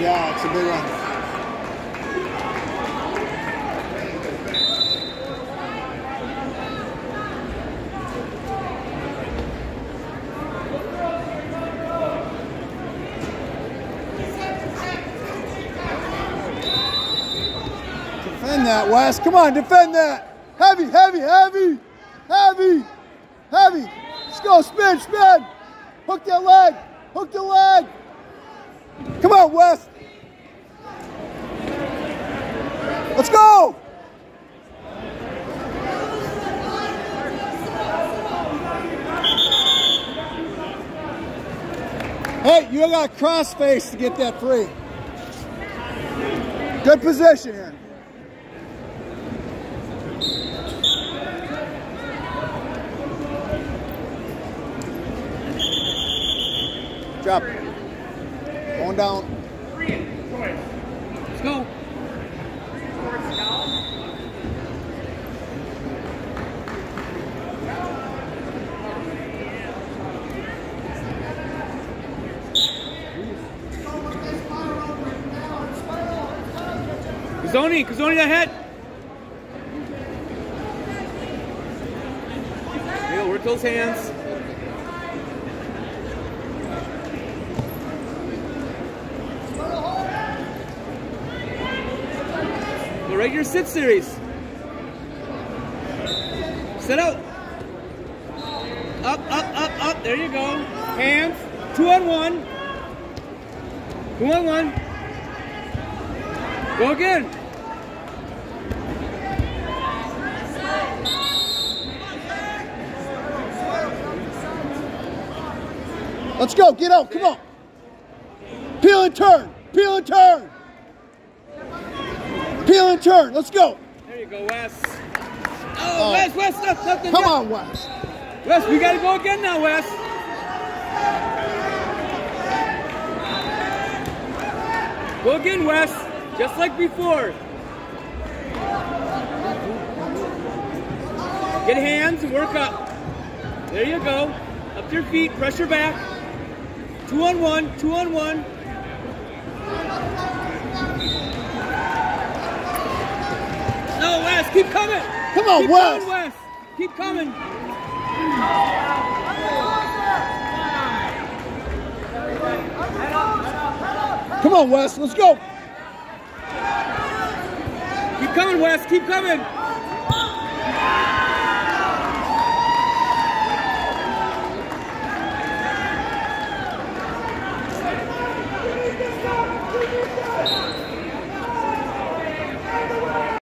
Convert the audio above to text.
Yeah, it's a big one. Defend that, Wes. Come on, defend that. Heavy, heavy, heavy, heavy, heavy. Let's go, spin, spin. Hook that leg. Hook the leg. Come on, Wes. Let's go. Hey, you got cross face to get that free. Good position here. Drop. Going down. Let's go. Kazoni, Kazoni ahead. Neil, work those hands. Regular sit series. Sit out. Up, up, up, up. There you go. Hands. Two on one. Two on one. Go again. Let's go. Get out. Come on. Peel and turn. Peel and turn. Peel and turn. Let's go. There you go, Wes. Oh, Oh. Uh, Wes, Wes, stop, stop, Come on, Wes. Wes, we gotta go again now, Wes. Go again, Wes. Just like before. Get hands and work up. There you go. Up to your feet, pressure back. Two on one, two on one. No, Wes, keep coming. Come on, keep Wes. Coming, Wes. Keep coming. Come on, Wes. Let's go. Keep coming, Wes. Keep coming.